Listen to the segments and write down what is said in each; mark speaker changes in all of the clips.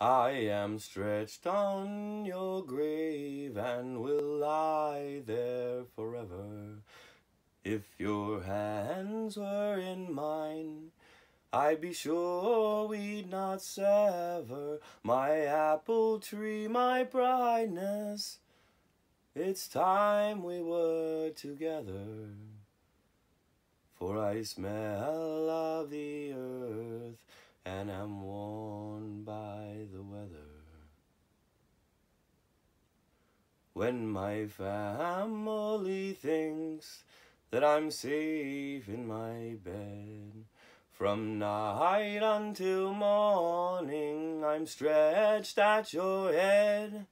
Speaker 1: I am stretched on your grave and will lie there forever. If your hands were in mine, I'd be sure we'd not sever. My apple tree, my brightness, it's time we were together. For I smell of the earth and am worn When my family thinks that I'm safe in my bed, from night until morning I'm stretched at your head,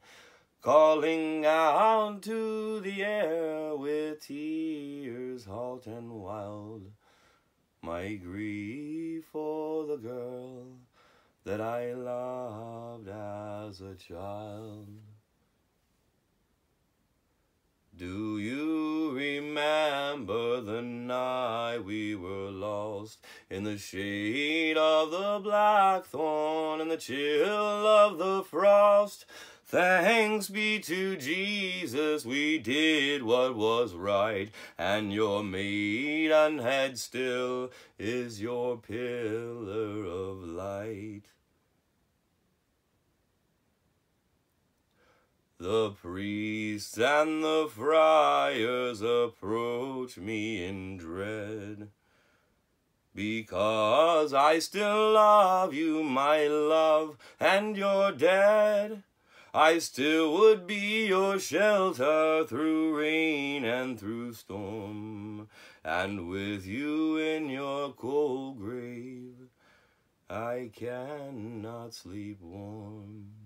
Speaker 1: calling out to the air with tears halt and wild. My grief for the girl that I loved as a child. Do you remember the night we were lost in the shade of the blackthorn and the chill of the frost? Thanks be to Jesus, we did what was right, and your maidenhead still is your pillar of light. The priests and the friars approach me in dread. Because I still love you, my love, and you're dead. I still would be your shelter through rain and through storm, and with you in your cold grave, I cannot sleep warm.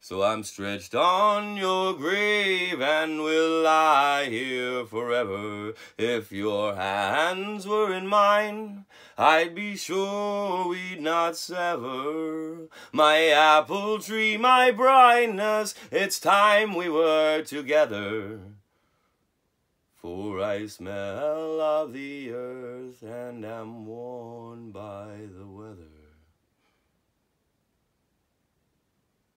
Speaker 1: So I'm stretched on your grave and will lie here forever. If your hands were in mine, I'd be sure we'd not sever. My apple tree, my brightness, it's time we were together. For I smell of the earth and am worn.